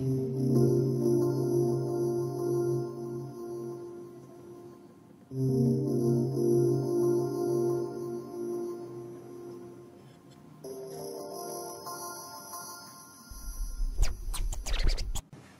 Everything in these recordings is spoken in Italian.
thank you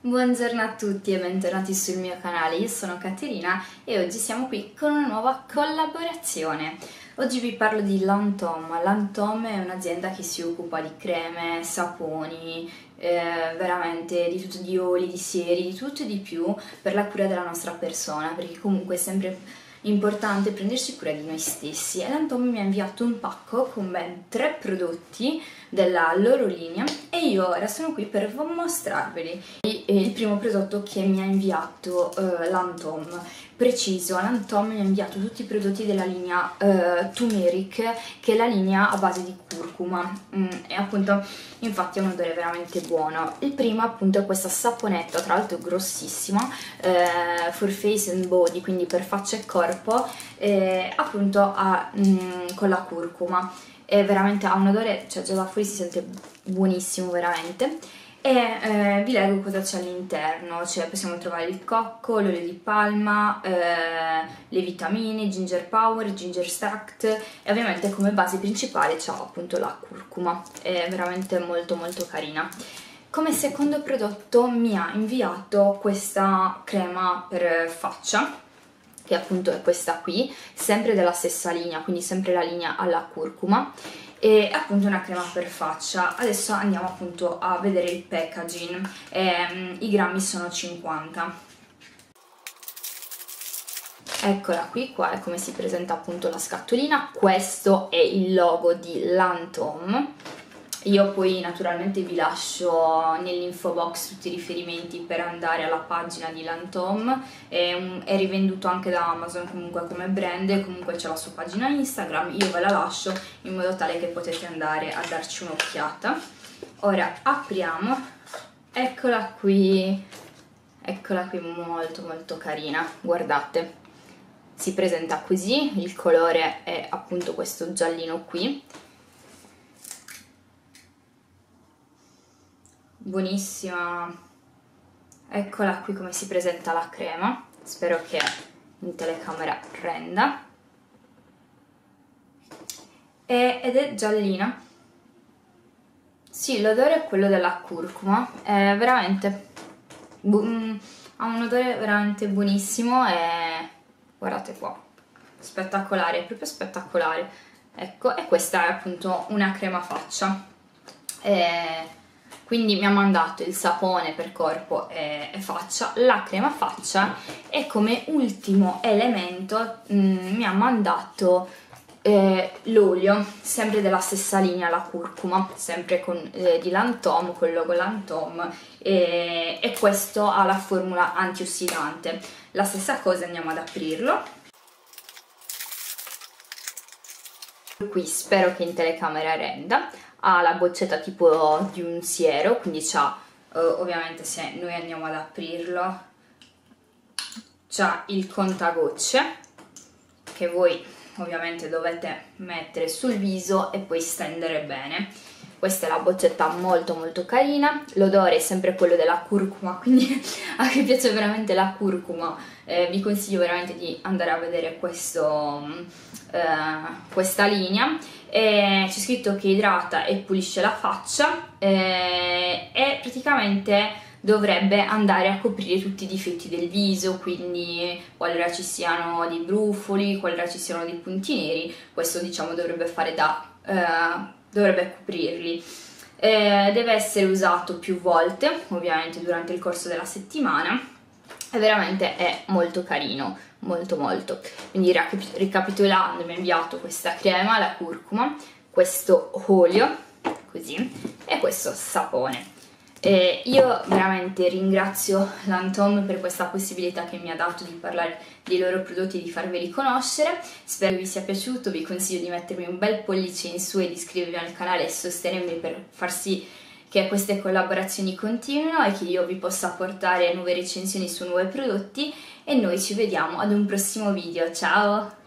Buongiorno a tutti e bentornati sul mio canale, io sono Caterina e oggi siamo qui con una nuova collaborazione. Oggi vi parlo di Lantom. Lantom è un'azienda che si occupa di creme, saponi, eh, veramente di tutto, di oli, di sieri, di tutto e di più per la cura della nostra persona, perché comunque è sempre importante prendersi cura di noi stessi. E Lantom mi ha inviato un pacco con ben tre prodotti della loro linea e io ora sono qui per mostrarveli. Il primo prodotto che mi ha inviato uh, Lantom. Preciso, Lantom mi ha inviato tutti i prodotti della linea uh, Turmeric che è la linea a base di curcuma mm, e appunto infatti ha un odore veramente buono. Il primo appunto è questa saponetta tra l'altro grossissima uh, for face and body quindi per faccia e corpo eh, appunto a, mm, con la curcuma. È veramente ha un odore, cioè già da fuori si sente buonissimo veramente e eh, vi leggo cosa c'è all'interno, cioè possiamo trovare il cocco, l'olio di palma, eh, le vitamine, ginger power, ginger extract e ovviamente come base principale c'è appunto la curcuma, è veramente molto molto carina. Come secondo prodotto mi ha inviato questa crema per faccia che appunto è questa qui, sempre della stessa linea, quindi sempre la linea alla curcuma e appunto una crema per faccia. Adesso andiamo appunto a vedere il packaging, ehm, i grammi sono 50. Eccola qui, qua è come si presenta appunto la scatolina, questo è il logo di Lantom io poi naturalmente vi lascio nell'info box tutti i riferimenti per andare alla pagina di Lantom, è, è rivenduto anche da Amazon comunque come brand, comunque c'è la sua pagina Instagram, io ve la lascio in modo tale che potete andare a darci un'occhiata. Ora apriamo, eccola qui, eccola qui molto molto carina, guardate, si presenta così, il colore è appunto questo giallino qui, buonissima. Eccola qui come si presenta la crema. Spero che in telecamera prenda. E, ed è giallina. Sì l'odore è quello della curcuma. È veramente mm, ha un odore veramente buonissimo e guardate qua. Spettacolare, è proprio spettacolare. Ecco e questa è appunto una crema faccia. E quindi mi ha mandato il sapone per corpo e, faccia, la crema faccia e come ultimo elemento mh, mm, mi ha mandato eh, l'olio, sempre della stessa linea, la curcuma, sempre con, eh, di Lantom, con il logo Lantom e, e questo ha la formula antiossidante. La stessa cosa andiamo ad aprirlo. Qui spero che in telecamera renda ha la boccetta tipo di un siero, quindi c'ha, uh, ovviamente se noi andiamo ad aprirlo, c'ha il contagocce che voi ovviamente dovete mettere sul viso e poi stendere bene. Questa è la boccetta molto molto carina, l'odore è sempre quello della curcuma, quindi a chi piace veramente la curcuma. Eh, vi consiglio veramente di andare a vedere questo, eh, questa linea. C'è scritto che idrata e pulisce la faccia eh, e praticamente dovrebbe andare a coprire tutti i difetti del viso, quindi qualora ci siano dei brufoli, qualora ci siano dei punti neri, questo diciamo dovrebbe fare da... Dovrebbe coprirli. Eh, deve essere usato più volte, ovviamente durante il corso della settimana, e veramente è molto carino molto molto. Quindi ricapitolando mi ha inviato questa crema la curcuma questo olio così e questo sapone e io veramente ringrazio l'Antom per questa possibilità che mi ha dato di parlare dei loro prodotti e di farveli conoscere. Spero vi sia piaciuto vi consiglio di mettermi un bel pollice in su e di iscrivervi al canale e sostenermi per far sì che queste collaborazioni continuino e che io vi possa portare nuove recensioni su nuovi prodotti. E noi ci vediamo ad un prossimo video, ciao!